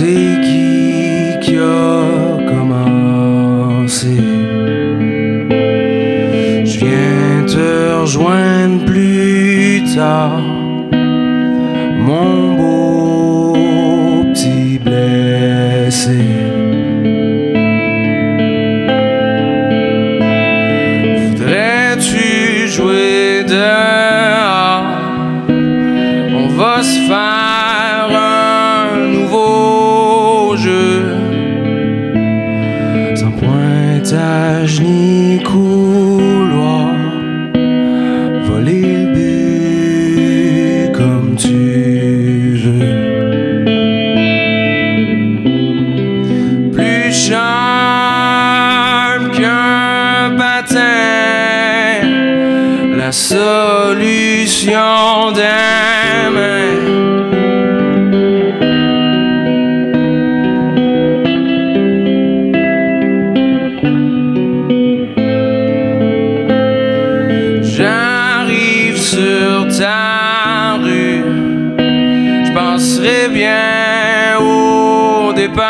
c'est qui qui a commencé? Je viens te rejoindre plus tard, mon beau petit blessé. Voudrais-tu jouer dehors? On va se faire. Pointage ni couloir. Voler le but comme tu veux. Plus charme qu'un patin, la solution des rue, je penserai bien au dépanneur.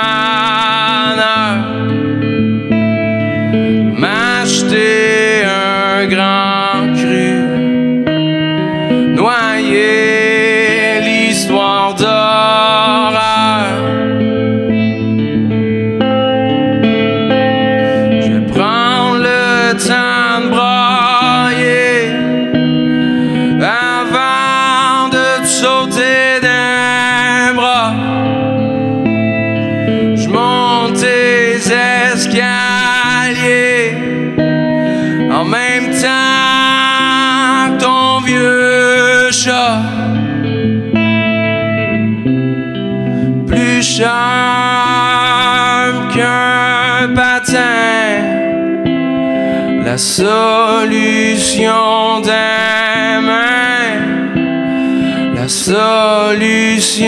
M'acheter un grand Plus charme qu'un patin. La solution des la solution